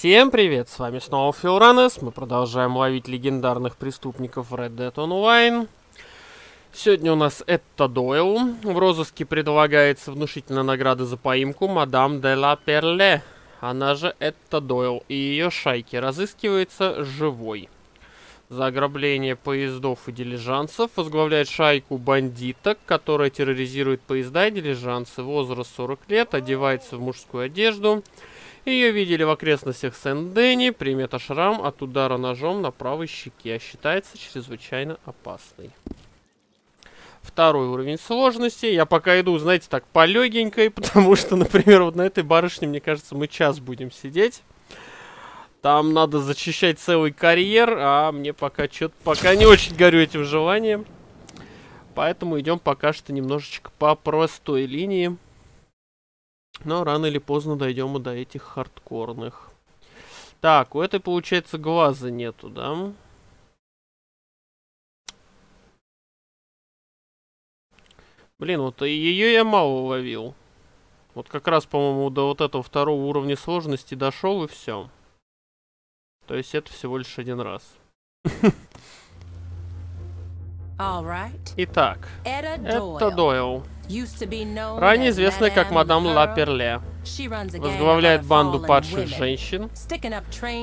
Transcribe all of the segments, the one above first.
Всем привет, с вами снова Филранес, мы продолжаем ловить легендарных преступников Red Dead Online. Сегодня у нас это Дойл, в розыске предлагается внушительная награда за поимку мадам де ла Перле, она же это Дойл, и ее шайки разыскивается живой. За ограбление поездов и дилижансов возглавляет шайку бандиток, которая терроризирует поезда и дилижансы. Возраст 40 лет, одевается в мужскую одежду. Ее видели в окрестностях Сен-Дени, примета шрам от удара ножом на правой щеке, считается чрезвычайно опасной. Второй уровень сложности. Я пока иду, знаете, так полегенькой, потому что, например, вот на этой барышне, мне кажется, мы час будем сидеть. Там надо зачищать целый карьер, а мне пока что-то пока не очень горю этим желанием. Поэтому идем пока что немножечко по простой линии. Но рано или поздно дойдем и до этих хардкорных. Так, у этой, получается, глаза нету, да? Блин, вот ее я мало ловил. Вот как раз, по-моему, до вот этого второго уровня сложности дошел и все. То есть это всего лишь один раз. Итак, это Дойл. Ранее известная как мадам Ла Перле. Возглавляет банду падших женщин.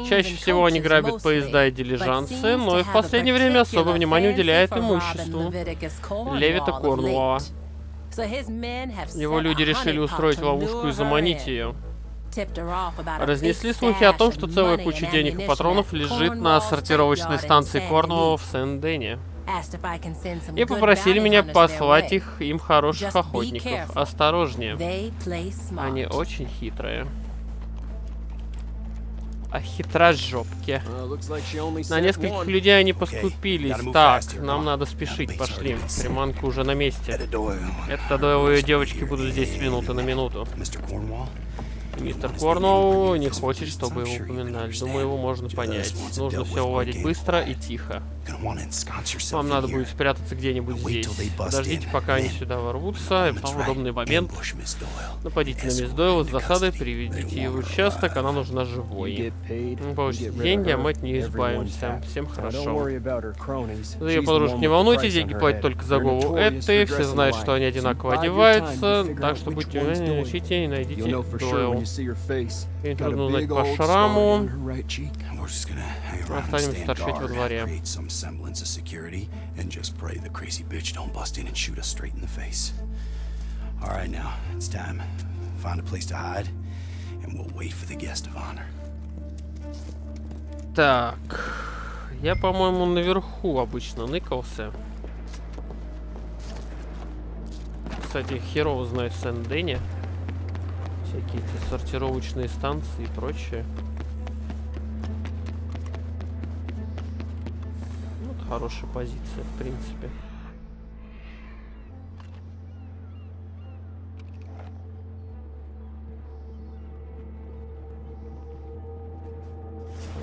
Чаще всего они грабят поезда и дилижансы, но и в последнее время особое внимание уделяет имуществу Левита Корнуолла. Его люди решили устроить ловушку и заманить ее. Разнесли слухи о том, что целая куча денег и патронов лежит на сортировочной станции Корнуолла в Сен-Дене. И попросили меня послать их им хороших охотников. Осторожнее. Они очень хитрые. А хитрожопки. На нескольких людей они поскупились. Так, нам надо спешить, пошли. Приманка уже на месте. Это Дойл и девочки будут здесь минуты на минуту. Мистер Корноу не хочет, чтобы его упоминали. Думаю, его можно понять. Нужно все уладить быстро и тихо. Вам надо будет спрятаться где-нибудь здесь. Подождите, пока они сюда ворвутся, и потом удобный момент. Нападите на мисс Дойл с засады, приведите ее в участок, она нужна живой. Вы получите деньги, а мы от нее избавимся. Всем хорошо. За ее подружку не волнуйтесь, деньги платят только за голову этой, все знают, что они одинаково одеваются, так что будьте уверены, ищите и найдите Дойл. И трудно узнать по шраму. Останемся торчать во дворе. Alright now, it's time. Find a place to hide, and we'll wait for the guest of honor. Так, я, по-моему, наверху обычно ныкался. Кстати, херово знает Сен-Дени. Всякие эти сортировочные станции и прочее. Вот хорошая позиция, в принципе.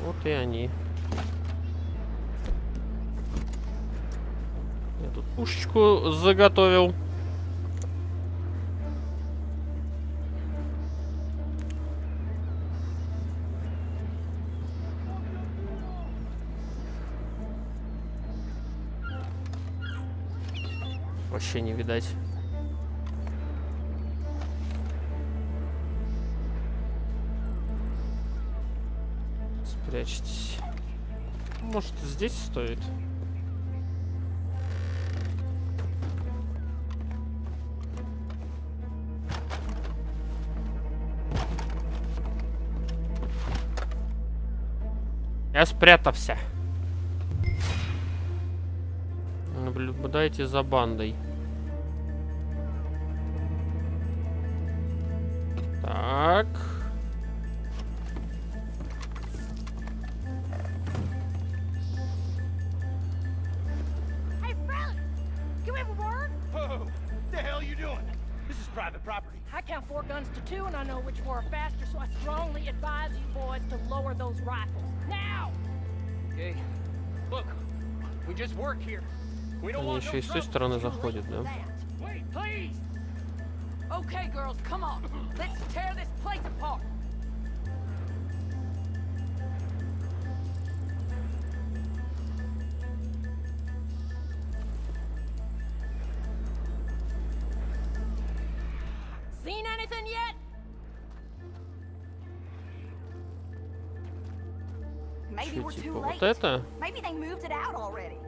Вот и они. Я тут пушечку заготовил. Вообще не видать. Спрячьтесь. Может, здесь стоит? Я спрятался. Oh, this is private property. I count four guns to two, and I know which four are faster, so I strongly advise you boys to lower those rifles. Now! Okay. Look, we just work here. Они еще и с той стороны заходят, да? Okay, girls, come on. Let's tear this place apart. Seen anything yet? Maybe we're too late. Maybe they moved it out already.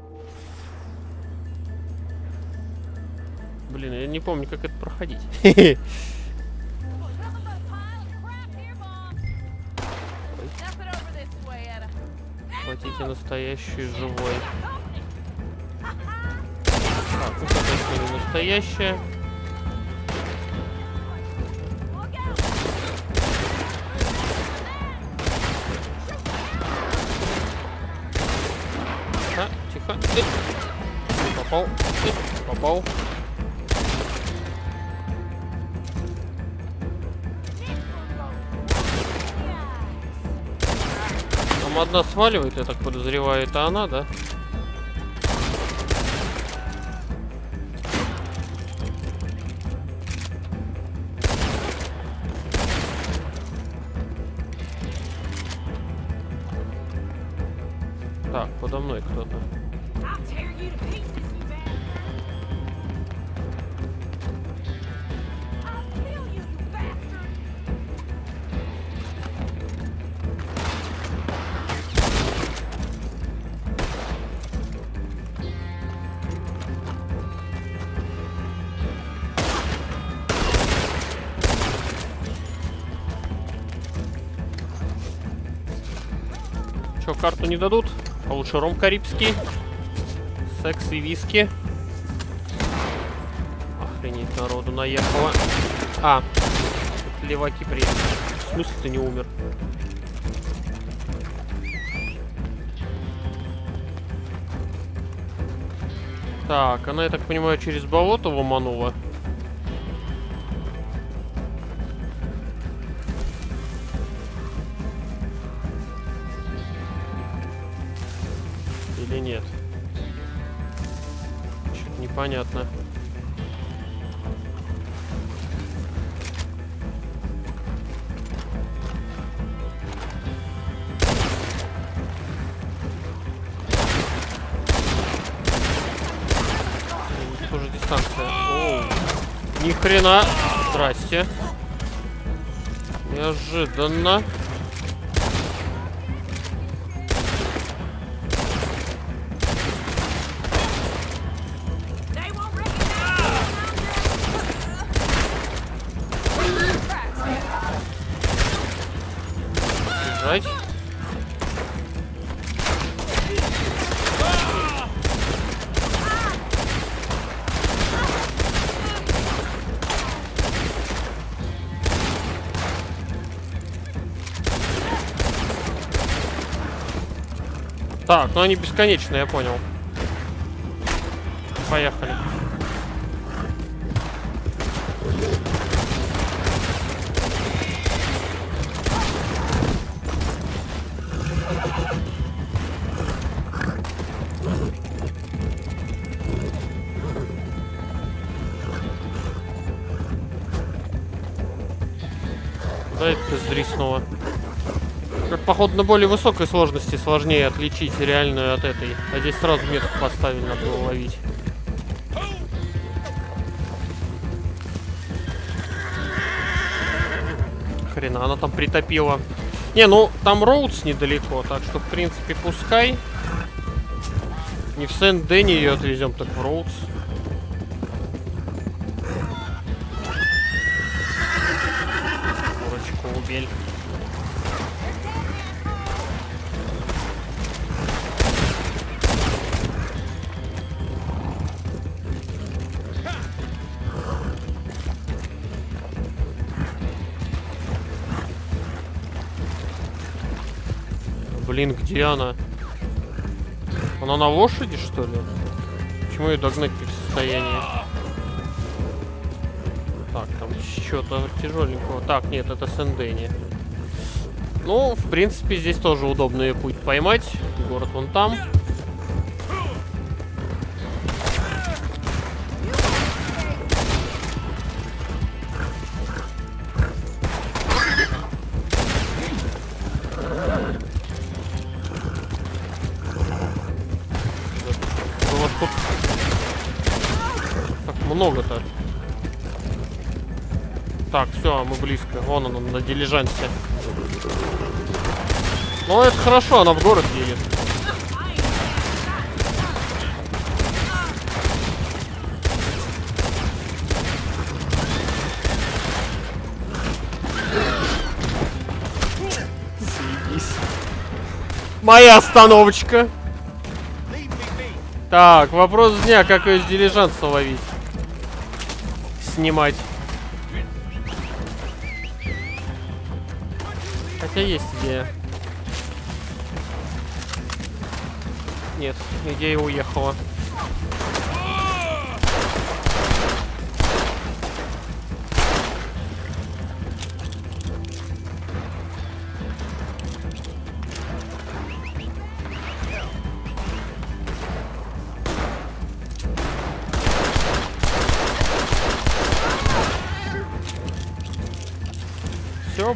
Блин, я не помню, как это проходить. Хватите настоящий живой. Так, ну это точно не настоящая. Тихо. Попал. Попал. Одна сваливает, я так подозреваю, это она, да? Так, подо мной кто-то. Карту не дадут? А лучше ром карибский. Секс и виски. Охренеть, народу наехало. А, леваки приехали. В смысле ты не умер? Так, она, я так понимаю, через болото ломанула. Непонятно. Тоже дистанция. Ни хрена. Здрасте. Неожиданно. Так, ну они бесконечные, я понял. Поехали. Да это пиздри снова. Походу, на более высокой сложности сложнее отличить реальную от этой. А здесь сразу метку поставили, надо было ловить. Хрена, она там притопила. Не, ну там Роудс недалеко, так что, в принципе, пускай. Не в Сент-Дэнни ее отвезем, так в Роудс. Курочку убель. Блин, где она? Она на лошади, что ли? Почему ее догнать в состоянии? Так, там что-то тяжеленького. Так, нет, это Сендени. Ну, в принципе, здесь тоже удобный путь поймать. Город вон там. Много-то. Так, все, мы близко. Вон он, он на дилижансе. Ну, это хорошо, она в город едет. Моя остановочка. Так, вопрос дня, как ее с дилижанса ловить? Снимать. Хотя есть идея. Нет, идея уехала.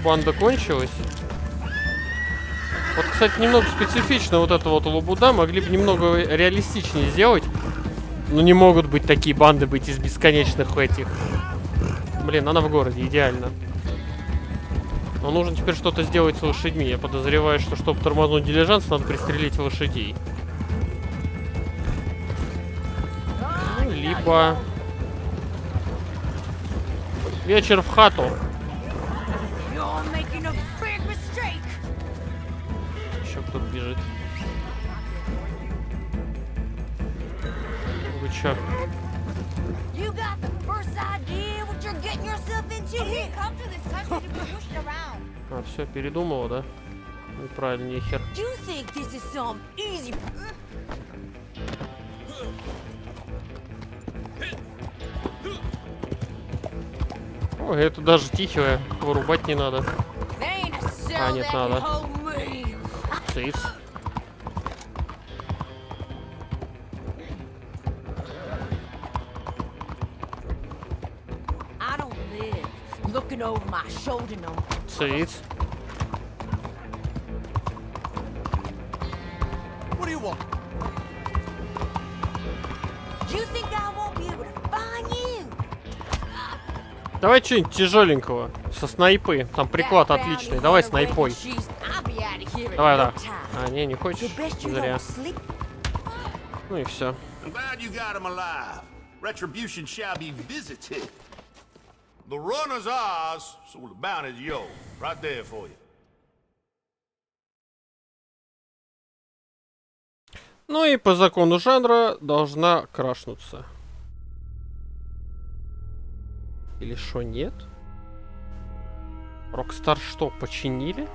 Банда кончилась. Вот, кстати, немного специфично вот это вот лабуда. Могли бы немного реалистичнее сделать. Но не могут быть такие банды быть из бесконечных этих. Блин, она в городе, идеально. Но нужно теперь что-то сделать с лошадьми. Я подозреваю, что чтобы тормознуть дилижанс, надо пристрелить лошадей. Ну, либо... Вечер в хату. Еще кто-то бежит. Вы чё? А, все, передумала, да? Неправильно, нехер. You think this is some easy... О, это даже тихое, вырубать не надо. Panie Tole. Cheese. Looking over What do you want? You think I want Давай что-нибудь тяжеленького. Со снайпы. Там приклад отличный. Давай снайпой. Давай, да. А, не, не хочешь? Зря. Ну и все. Retribution shall be visited. The runner's ours, so the bounty's yours. Right there for you. Ну и по закону жанра должна крашнуться. Или что, нет? Rockstar что, починили?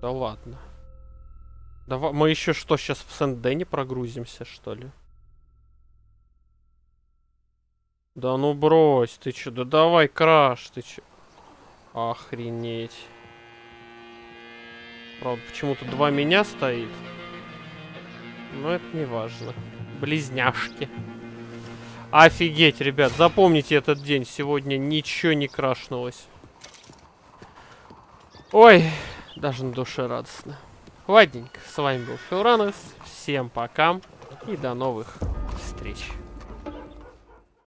Да ладно. Давай, мы еще что, сейчас в Сен-Дени прогрузимся, что ли? Да ну брось, ты чё, да давай crash, ты чё? Охренеть. Правда, почему-то два меня стоит. Но это не важно. Близняшки. Офигеть, ребят, запомните этот день. Сегодня ничего не крашнулось. Ой, даже на душе радостно. Ладненько, с вами был Филранес. Всем пока и до новых встреч.